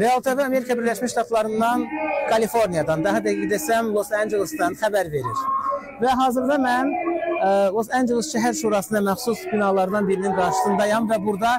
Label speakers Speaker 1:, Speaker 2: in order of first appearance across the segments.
Speaker 1: Real TV Amerika Birləşmiş Ştatlarından, Kaliforniyadan, daha dəqiq desəm Los Angelesdan xəbər verir. Və hazırda mən ə, Los Angeles şəhər şurasına məxsus binalardan birinin qarşısındayam və burada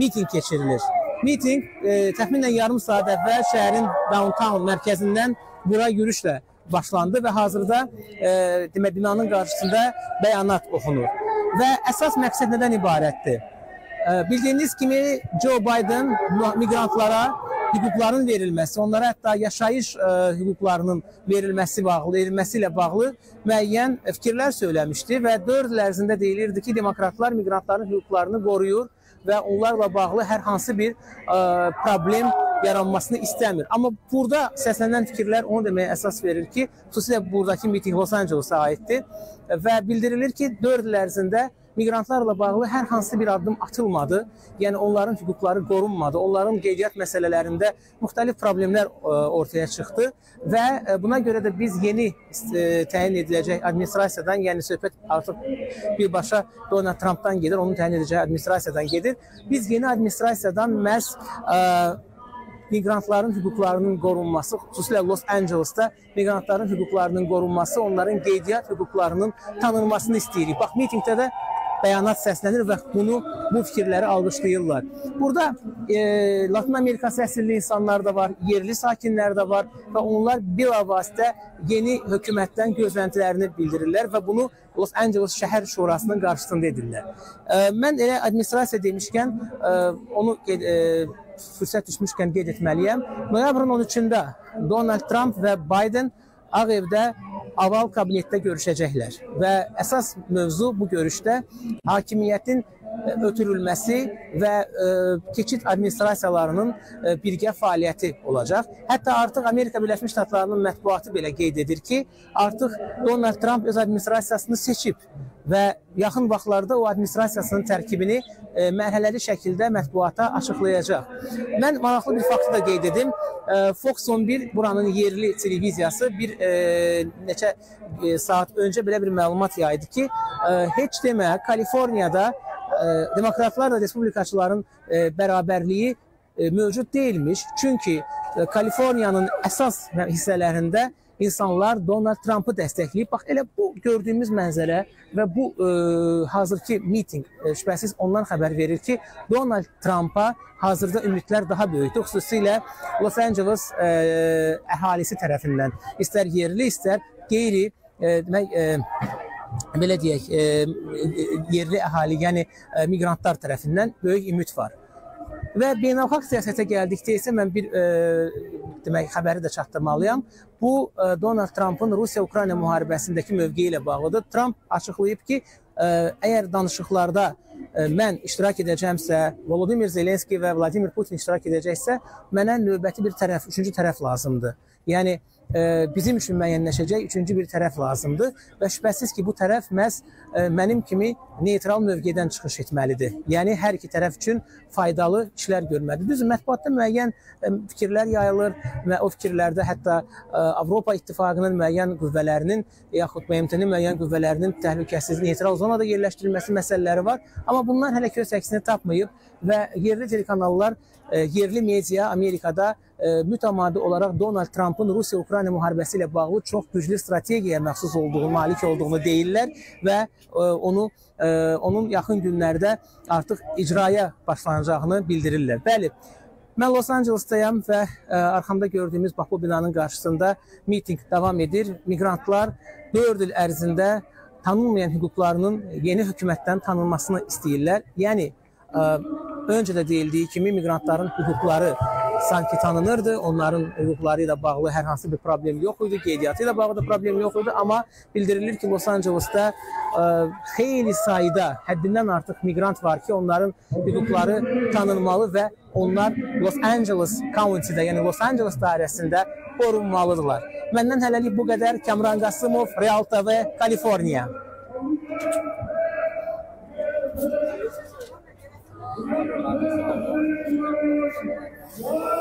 Speaker 1: miting keçirilir. Miting e, təxminən yarım saat əvvəl şəhərin downtown mərkəzindən bura yürüşlə başlandı və hazırda e, demə binanın qarşısında bəyanat oxunur. Və əsas məqsəd nədən ibarətdir? E, bildiyiniz kimi Joe Biden miqrantlara hüquqların verilməsi, onlara hətta yaşayış ə, hüquqlarının verilməsi bağlı, verilməsi ilə bağlı müəyyən fikirlər söyləmişdi və 4 il ərzində deyilirdi ki, demokratlar miqrantların hüquqlarını qoruyur və onlarla bağlı hər hansı bir ə, problem yaranmasını istəmir. Amma burada səslənən fikirlər onu deməyə əsas verir ki, xüsusilə buradakı miting Los Angeles-a aiddir və bildirilir ki, 4 il ərzində miqrantlarla bağlı hər hansı bir addım atılmadı. Yəni onların hüquqları qorunmadı. Onların qeydiyyat məsələlərində müxtəlif problemlər ə, ortaya çıxdı və ə, buna görə də biz yeni ə, təyin ediləcək administrasiyadan, yəni söhbət artıq birbaşa Donald Trumpdan gedir, onun təyin edəcəyi administrasiyadan gedir. Biz yeni administrasiyadan məhz miqrantların hüquqlarının qorunması, xüsusilə Los Angelesdə miqrantların hüquqlarının qorunması, onların qeydiyyat hüquqlarının tanınmasını istəyirik. Bax, mitingdə də bəyanat səslənir və bunu bu fikirləri alqışlayırlar. Burada e, Latin Amerikası əsilli insanlar da var, yerli sakinlər də var və onlar bilavasitə yeni hökumətdən gözləntilərini bildirirlər və bunu Los Angeles şəhər şurasının qarşısında edirlər. E, mən elə administrasiya demişkən e, onu e, fürsət düşmüşkən qeyd etməliyəm. Noyabrın 13-də Donald Trump və Biden Ağ evdə aval kabinetdə görüşəcəklər və əsas mövzu bu görüşdə hakimiyyətin ötürülməsi və ə, keçid administrasiyalarının ə, birgə fəaliyyəti olacaq. Hətta artıq Amerika Birləşmiş Ştatlarının mətbuatı belə qeyd edir ki, artıq Donald Trump öz administrasiyasını seçib və yaxın vaxtlarda o administrasiyasının tərkibini ə, mərhələli şəkildə mətbuata açıqlayacaq. Mən maraqlı bir faktı da qeyd edim. Ə, Fox 11 buranın yerli televiziyası bir ə, neçə ə, saat öncə belə bir məlumat yaydı ki, ə, heç demə Kaliforniyada demokratlarla respublikaçıların bərabərliyi mövcud deyilmiş. Çünki Kaliforniyanın əsas hissələrində insanlar Donald Trumpı dəstəkləyib. Bax elə bu gördüyümüz mənzərə və bu ə, hazırki miting ə, şübhəsiz ondan xəbər verir ki, Donald Trumpa hazırda ümidlər daha böyükdür. Xüsusilə Los Angeles ə, əhalisi tərəfindən istər yerli, istər qeyri ə, demək ə, belə deyək, e, yerli əhali, yəni e, miqrantlar tərəfindən böyük ümid var. Və beynəlxalq siyasətə gəldikdə isə mən bir e, demək xəbəri də çatdırmalıyam. Bu e, Donald Trampın Rusiya-Ukrayna müharibəsindəki mövqeyi ilə bağlıdır. Tramp açıqlayıb ki, e, əgər danışıqlarda e, mən iştirak edəcəmsə, Volodimir Zelenski və Vladimir Putin iştirak edəcəksə, mənə növbəti bir tərəf, üçüncü tərəf lazımdır. Yəni bizim üçün müəyyənləşəcək üçüncü bir tərəf lazımdır və şübhəsiz ki, bu tərəf məhz mənim kimi neytral mövqedən çıxış etməlidir. Yəni hər iki tərəf üçün faydalı işlər görməlidir. Düzdür, mətbuatda müəyyən fikirlər yayılır və o fikirlərdə hətta Avropa İttifaqının müəyyən qüvvələrinin yaxud BMT-nin müəyyən qüvvələrinin təhlükəsiz neytral zonada yerləşdirilməsi məsələləri var. Amma bunlar hələ ki öz əksini tapmayıb və yerli telekanallar, yerli media Amerikada mütəmadi olaraq Donald Trampın Rusiya-Ukrayna müharibəsi ilə bağlı çox güclü strategiyaya məxsus olduğunu, malik olduğunu deyirlər və onu onun yaxın günlərdə artıq icraya başlanacağını bildirirlər. Bəli, Mən Los Angelesdayam və ə, arxamda gördüyümüz bax bu binanın qarşısında miting davam edir. Miqrantlar 4 il ərzində tanınmayan hüquqlarının yeni hökumətdən tanınmasını istəyirlər. Yəni ə, öncə də deyildiyi kimi miqrantların hüquqları sanki tanınırdı. Onların hüquqları bağlı hər hansı bir problem yox idi, qeydiyyatı bağlı da problem yox idi, amma bildirilir ki, Los Angelesdə ə, xeyli sayda, həddindən artıq miqrant var ki, onların hüquqları tanınmalı və onlar Los Angeles County-də, yəni Los Angeles dairəsində qorunmalıdırlar. Məndən hələlik bu qədər. Kamran Qasımov, Real TV, Kaliforniya. Thank you. Whoa!